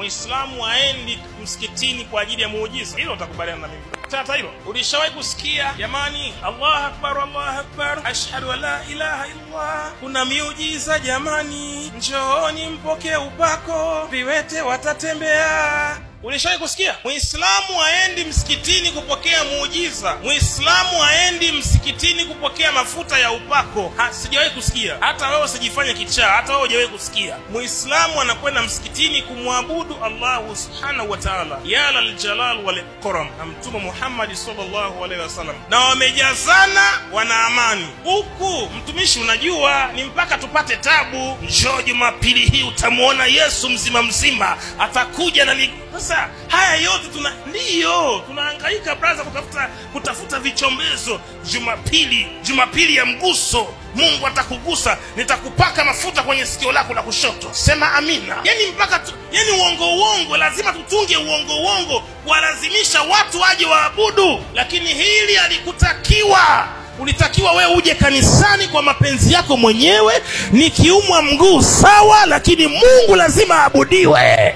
muislamu aendi msikitini kwa ajili ya muujiza. Hilo utakubaliana na mimi. Tata hilo. Ulishawahi kusikia jamani allah akbar allah akbar ashhadu an la ilaha illallah. Kuna miujiza jamani njooni mpokee upako viwete watatembea ulishawahi kusikia? Muislamu aendi msikitini kupokea muujiza. Mwislamu aendi msikitini kupokea mafuta ya upako. Ha, sijawahi kusikia. Hata wewe usijifanye kichaa. Hata wewe hujawahi kusikia. Mwislamu anakwenda msikitini kumwabudu allahu subhanahu wa taala. Ya laljalal walikram na mtume muhammadi salllahu alaihi wasallam na wamejazana wana amani. Huku mtumishi unajua ni mpaka tupate tabu. Njoo jumapili hii utamwona yesu mzima mzima. Atakuja na ni sasa haya yote tuna ndiyo tunahangaika braza kutafuta kutafuta vichombezo jumapili jumapili ya mguso mungu atakugusa. Nitakupaka mafuta kwenye sikio lako la kushoto. Sema amina. Yani mpaka tu, yani uongo uongo lazima tutunge uongo uongo kuwalazimisha watu waje waabudu. Lakini hili alikutakiwa. Ulitakiwa wewe uje kanisani kwa mapenzi yako mwenyewe nikiumwa mguu sawa lakini mungu lazima aabudiwe